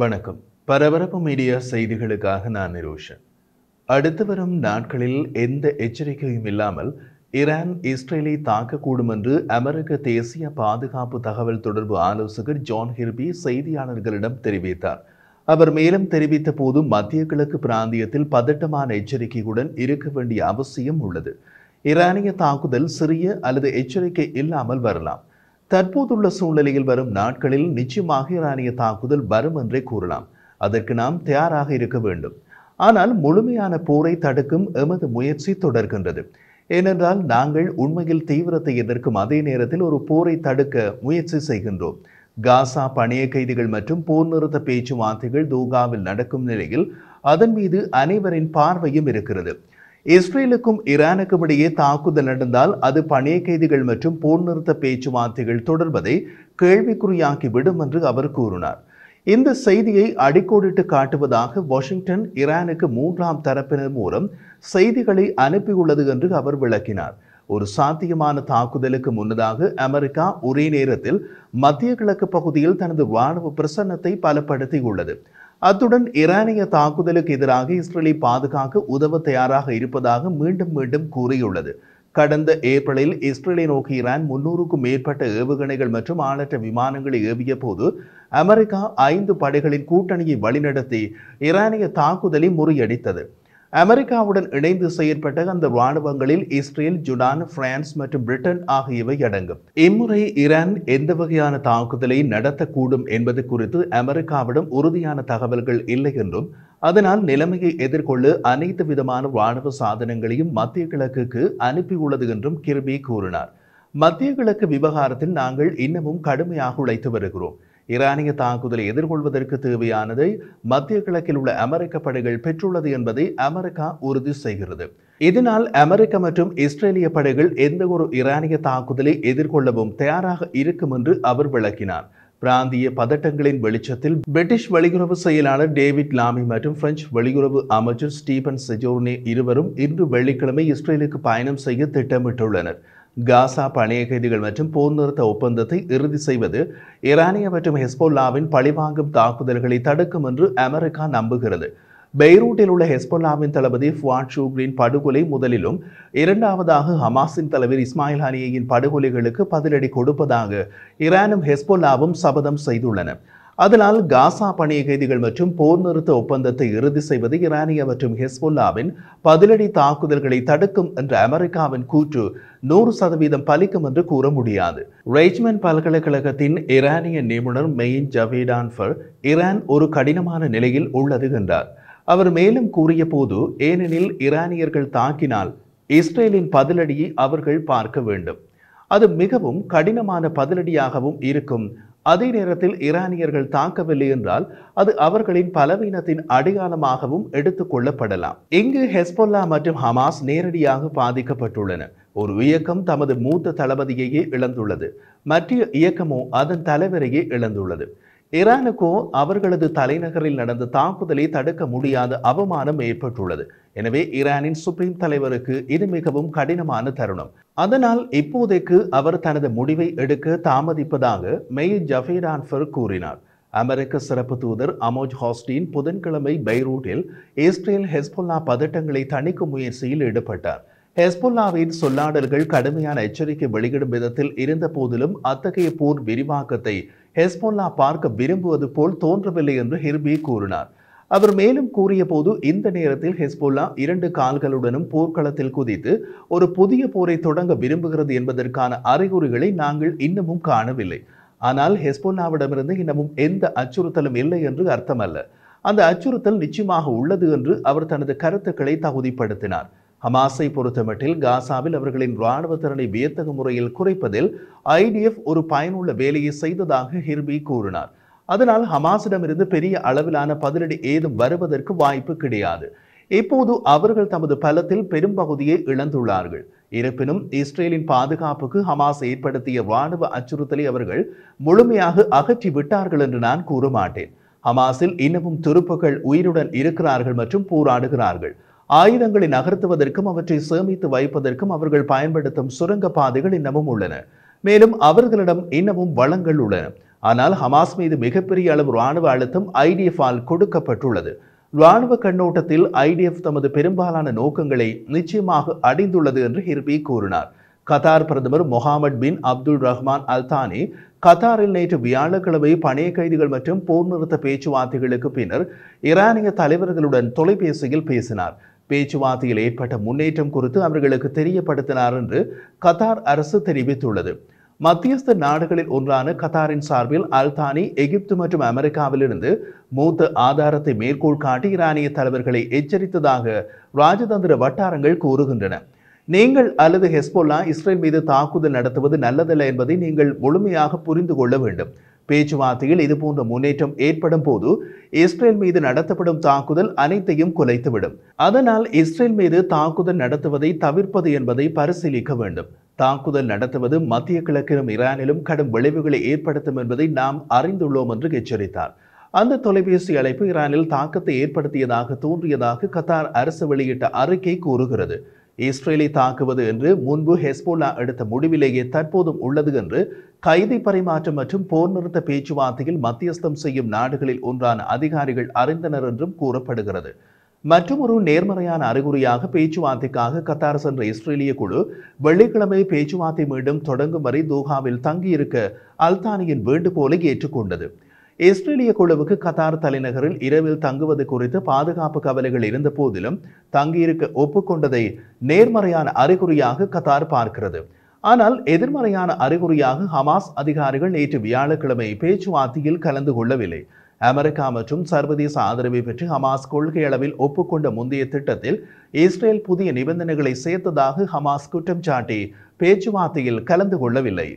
வணக்கம். பரபரப்பு மீடியா செய்திகளுக்காக நான் நிரோஷன். அடுத்து வரும் நாட்களில் எந்த எச்சரிக்கையும் இல்லாமல் ஈரான் இஸ்ரேலை தாக்கக்கூடும் என்று அமெரிக்க தேசிய பாதுகாப்பு தகவல் தொடர்பு ஆலோசகர் ஜான் ஹிர்பி செய்தியாளர்களிடம் தெரிவித்தார். அவர் மேலும் தெரிவித்த போது மத்திய கிழக்கு பிராந்தியத்தில் பதட்டமான எச்சரிக்கையுடன் இருக்க வேண்டிய அவசியம் உள்ளது. ஈரானிய தாக்குதல் சிறிய அல்லது எச்சரிக்கை இல்லாமல் வரலாம். தற்போதுள்ள சூழ்நிலையில் வரும் நாட்களில் நிச்சயமாக ஈரானிய தாக்குதல் வரும் என்றே கூறலாம். அதற்கு நாம் தயாராக இருக்க வேண்டும். ஆனால் முழுமையான போரை தடுக்கும் எமது முயற்சி தொடர்கின்றது. ஏனென்றால் நாங்கள் உண்மையில் தீவிரத்தை எதிர்க்கும் அதே நேரத்தில் ஒரு போரை தடுக்க முயற்சி செய்கின்றோம். காசா பணைய கைதிகள் மற்றும் போர் நிறுத்த பேச்சுவார்த்தைகள் தூகாவில் நடக்கும் நிலையில் அதன் மீது அனைவரின் பார்வையும் இருக்கிறது. இஸ்ரேலுக்கும் ஈரானுக்கும் இடையே தாக்குதல் நடந்தால் அது பணிய கைதிகள் மற்றும் போர் நிறுத்த பேச்சுவார்த்தைகள் தொடர்வதை கேள்விக்குறியாக்கி விடும் என்று அவர் கூறினார். இந்த செய்தியை அடிக்கோடிட்டு காட்டுவதாக வாஷிங்டன் ஈரானுக்கு மூன்றாம் தரப்பினர் மூலம் செய்திகளை அனுப்பியுள்ளது என்று அவர் விளக்கினார். ஒரு சாத்தியமான தாக்குதலுக்கு முன்னதாக அமெரிக்கா ஒரே நேரத்தில் மத்திய கிழக்கு பகுதியில் தனது இராணுவ பிரசன்னத்தை பலப்படுத்தியுள்ளது. அத்துடன் ஈரானிய தாக்குதலுக்கு எதிராக இஸ்ரேலை பாதுகாக்க உதவ தயாராக இருப்பதாக மீண்டும் மீண்டும் கூறியுள்ளது. கடந்த ஏப்ரலில் இஸ்ரேலை நோக்கி ஈரான் முன்னூறுக்கும் மேற்பட்ட ஏவுகணைகள் மற்றும் ஆளற்ற விமானங்களை ஏவிய போது அமெரிக்கா ஐந்து படைகளின் கூட்டணியை வழிநடத்தி ஈரானிய தாக்குதலை முறியடித்தது. அமெரிக்காவுடன் இணைந்து செயற்பட்ட அந்த இராணுவங்களில் இஸ்ரேல் ஜுடான் பிரான்ஸ் மற்றும் பிரிட்டன் ஆகியவை அடங்கும். இம்முறை ஈரான் எந்த வகையான தாக்குதலை நடத்தக்கூடும் என்பது குறித்து அமெரிக்காவிடம் உறுதியான தகவல்கள் இல்லை என்றும் அதனால் நிலைமையை எதிர்கொள்ள அனைத்து விதமான இராணுவ சாதனங்களையும் மத்திய கிழக்குக்கு அனுப்பியுள்ளது என்றும் கிர்பி கூறினார். மத்திய கிழக்கு விவகாரத்தில் நாங்கள் இன்னமும் கடுமையாக உழைத்து வருகிறோம். ஈரானிய தாக்குதலை எதிர்கொள்வதற்கு தேவையானதை மத்திய கிழக்கில் உள்ள அமெரிக்க படைகள் பெற்றுள்ளது என்பதை அமெரிக்கா உறுதி செய்கிறது. இதனால் அமெரிக்க மற்றும் இஸ்ரேலிய படைகள் எந்த ஒரு ஈரானிய தாக்குதலை எதிர்கொள்ளவும் தயாராக இருக்கும் என்று அவர் விளக்கினார். பிராந்திய பதட்டங்களின் வெளிச்சத்தில் பிரிட்டிஷ் வெளியுறவு செயலாளர் டேவிட் லாமி மற்றும் பிரெஞ்சு வெளியுறவு அமைச்சர் ஸ்டீபன் செஜோர்னே இருவரும் இன்று வெள்ளிக்கிழமை இஸ்ரேலுக்கு பயணம் செய்ய திட்டமிட்டுள்ளனர். காசா பணைய கைதிகள் மற்றும் போர் நிறுத்த ஒப்பந்தத்தை இறுதி செய்வது ஈரானிய மற்றும் ஹெஸ்போல்லாவின் பழிவாங்கும் தாக்குதல்களை தடுக்கும் என்று அமெரிக்கா நம்புகிறது. பெய்ரூட்டில் உள்ள ஹெஸ்போல்லாவின் தளபதி ஃபுவாட் ஷூக்ரின் படுகொலை முதலிலும் இரண்டாவதாக ஹமாஸின் தலைவர் இஸ்மாயில் ஹனியின் படுகொலைகளுக்கு பதிலடி கொடுப்பதாக ஈரானும் ஹெஸ்போல்லாவும் சபதம் செய்துள்ளன. அதனால் காசா பணிய கைதிகள் மற்றும் போர் நிறுத்த ஒப்பந்தத்தை இறுதி செய்வது ஈரானிய மற்றும் ஹெஸ்புல்லாவின் பதிலடி தாக்குதல்களை தடுக்கும் என்ற அமெரிக்காவின் கூற்று நூறு சதவீதம் பலிக்கும் என்று கூற முடியாது. ரெய்ச்மென் பல்கலைக்கழகத்தின் ஈரானிய நிபுணர் மெயின் ஜவேடான்ஃபர் ஈரான் ஒரு கடினமான நிலையில் உள்ளது என்றார். அவர் மேலும் கூறிய போது ஏனெனில் ஈரானியர்கள் தாக்கினால் இஸ்ரேலின் பதிலடியை அவர்கள் பார்க்க வேண்டும். அது மிகவும் கடினமான பதிலடியாகவும் இருக்கும். அதே நேரத்தில் ஈரானியர்கள் தாக்கவில்லை என்றால் அது அவர்களின் பலவீனத்தின் அடையாளமாகவும் எடுத்துக் கொள்ளப்படலாம். இங்கு ஹெஸ்பொல்லா மற்றும் ஹமாஸ் நேரடியாக பாதிக்கப்பட்டுள்ளன. ஒரு இயக்கம் தமது மூத்த தளபதியையே இழந்துள்ளது. மற்ற இயக்கமோ அதன் தலைவரையே இழந்துள்ளது. ஈரானுக்கோ அவர்களது தலைநகரில் நடந்த தாக்குதலை தடுக்க முடியாத அவமானம் ஏற்பட்டுள்ளது. எனவே ஈரானின் சுப்ரீம் தலைவருக்கு இது மிகவும் கடினமான தருணம். அதனால் இப்போதைக்கு அவர் தனது முடிவை எடுக்க தாமதிப்பதாக மெய் ஜஃபீரான்ஃபர் கூறினார். அமெரிக்க சிறப்பு தூதர் அமோஜ் ஹாஸ்டின் புதன்கிழமை பைரூட்டில் இஸ்ரேல் ஹெஸ்பொல்லா பதட்டங்களை தணிக்கும் முயற்சியில் ஈடுபட்டார். ஹெஸ்புல்லாவின் சொல்லாடல்கள் கடுமையான எச்சரிக்கை வெளியிடும் விதத்தில் இருந்த போதிலும் அத்தகைய போர் விரிவாக்கத்தை ஹெஸ்பொல்லா பார்க்க விரும்புவது போல் தோன்றவில்லை என்று ஹிர்பி கூறினார். அவர் மேலும் கூறிய போது இந்த நேரத்தில் ஹெஸ்போல்லா இரண்டு கால்களுடனும் போர்க்களத்தில் குதித்து ஒரு புதிய போரை தொடங்க விரும்புகிறது என்பதற்கான அறிகுறிகளை நாங்கள் இன்னமும் காணவில்லை. ஆனால் ஹெஸ்போல்லாவிடமிருந்து இன்னமும் எந்த அச்சுறுத்தலும் இல்லை என்று அர்த்தமல்ல. அந்த அச்சுறுத்தல் நிச்சயமாக உள்ளது என்று அவர் தனது கருத்துக்களை தகுதிப்படுத்தினார். ஹமாஸை பொறுத்தமட்டில் காசாவில் அவர்களின் இராணுவ திறனை வியத்தகு முறையில் குறைப்பதில் ஐடிஎஃப் ஒரு பயனுள்ள வேலையை செய்ததாக ஹிர்பி கூறினார். அதனால் ஹமாஸிடமிருந்து பெரிய அளவிலான பதிலடி ஏதும் வருவதற்கு வாய்ப்பு கிடையாது. இப்போது அவர்கள் தமது பலத்தில் பெரும்பகுதியை இழந்துள்ளார்கள். இருப்பினும் இஸ்ரேலின் பாதுகாப்புக்கு ஹமாஸ் ஏற்படுத்திய இராணுவ அச்சுறுத்தலை அவர்கள் முழுமையாக அகற்றி விட்டார்கள் என்று நான் கூற மாட்டேன் ஹமாஸில் இன்னமும் துருப்புகள் உயிருடன் இருக்கிறார்கள் மற்றும் போராடுகிறார்கள். ஆயுதங்களை நகர்த்துவதற்கும் அவற்றை சேமித்து வைப்பதற்கும் அவர்கள் பயன்படுத்தும் சுரங்க பாதைகள் இன்னமும் உள்ளன. மேலும் அவர்களிடம் இன்னமும் வளங்கள் உள்ளன. ஆனால் ஹமாஸ் மீது மிகப்பெரிய அளவு ராணுவ அழுத்தம் ஐடிஎஃபால் கொடுக்கப்பட்டுள்ளது. ராணுவ கண்ணோட்டத்தில் ஐடிஎஃப் தமது பெரும்பாலான நோக்கங்களை நிச்சயமாக அடைந்துள்ளது என்று ஹிர்பி கூறினார். கத்தார் பிரதமர் Mohammed bin Abdul Rahman Al Thani கத்தாரில் நேற்று வியாழக்கிழமை பணைய கைதிகள் மற்றும் போர் நிறுத்த பேச்சுவார்த்தைகளுக்கு பின்னர் ஈரானிய தலைவர்களுடன் தொலைபேசியில் பேசினார். பேச்சுவார்த்தையில் ஏற்பட்ட முன்னேற்றம் குறித்து அவர்களுக்கு தெரியப்படுத்தினார் என்று கத்தார் அரசு தெரிவித்துள்ளது. மத்தியஸ்த நாடுகளில் ஒன்றான கத்தாரின் சார்பில் அல்தானி எகிப்து மற்றும் அமெரிக்காவிலிருந்து மூத்த ஆதாரத்தை மேற்கோள் காட்டி ஈரானிய தலைவர்களை எச்சரித்ததாக ராஜதந்திர வட்டாரங்கள் கூறுகின்றன. நீங்கள் அல்லது ஹெஸ்போல்லா இஸ்ரேல் மீது தாக்குதல் நடத்துவது நல்லதல்ல என்பதை நீங்கள் முழுமையாக புரிந்து கொள்ள வேண்டும். பேச்சுவார்த்தையில் இதுபோன்ற முன்னேற்றம் ஏற்படும் போது இஸ்ரேல் மீது நடத்தப்படும் தாக்குதல் அனைத்தையும் குலைத்துவிடும். அதனால் இஸ்ரேல் மீது தாக்குதல் நடத்துவதை தவிர்ப்பது என்பதை பரிசீலிக்க வேண்டும். தாக்குதல் நடத்துவது மத்திய கிழக்கிலும் ஈரானிலும் கடும் விளைவுகளை ஏற்படுத்தும் என்பதை நாம் அறிந்துள்ளோம் என்று எச்சரித்தார். அந்த தொலைபேசி அழைப்பு ஈரானில் தாக்கத்தை ஏற்படுத்தியதாக தோன்றியதாக கத்தார் அரசு வெளியிட்ட அறிக்கை கூறுகிறது. இஸ்ரேலை தாக்குவது என்று முன்பு ஹெஸ்போலா எடுத்த முடிவிலேயே தற்போதும் உள்ளது என்று கைதி பரிமாற்றம் மற்றும் போர் நிறுத்த பேச்சுவார்த்தையில் மத்தியஸ்தம் செய்யும் நாடுகளில் ஒன்றான அதிகாரிகள் அறிந்தனர் என்றும் கூறப்படுகிறது. மற்றும் ஒரு நேர்மறையான அறிகுறியாக பேச்சுவார்த்தைக்காக கத்தார் சென்ற இஸ்ரேலிய குழு வெள்ளிக்கிழமை பேச்சுவார்த்தை மீண்டும் தொடங்கும் வரை தோஹாவில் தங்கியிருக்க அல்தானியின் வேண்டுகோளை ஏற்றுக்கொண்டது. இஸ்ரேலிய குழுவுக்கு கத்தார் தலைநகரில் இரவில் தங்குவது குறித்து பாதுகாப்பு கவலைகள் இருந்த போதிலும் தங்கியிருக்க ஒப்புக்கொண்டதை நேர்மறையான அறிகுறியாக கத்தார் பார்க்கிறது. ஆனால் எதிர்மறையான அறிகுறியாக ஹமாஸ் அதிகாரிகள் நேற்று வியாழக்கிழமை பேச்சுவார்த்தையில் கலந்து கொள்ளவில்லை. அமெரிக்கா மற்றும் சர்வதேச ஆதரவை பெற்று ஹமாஸ் கொள்கை அளவில் ஒப்புக்கொண்ட முந்தைய திட்டத்தில் இஸ்ரேல் புதிய நிபந்தனைகளை சேர்த்ததாக ஹமாஸ் குற்றம் சாட்டி பேச்சுவார்த்தையில் கலந்து கொள்ளவில்லை.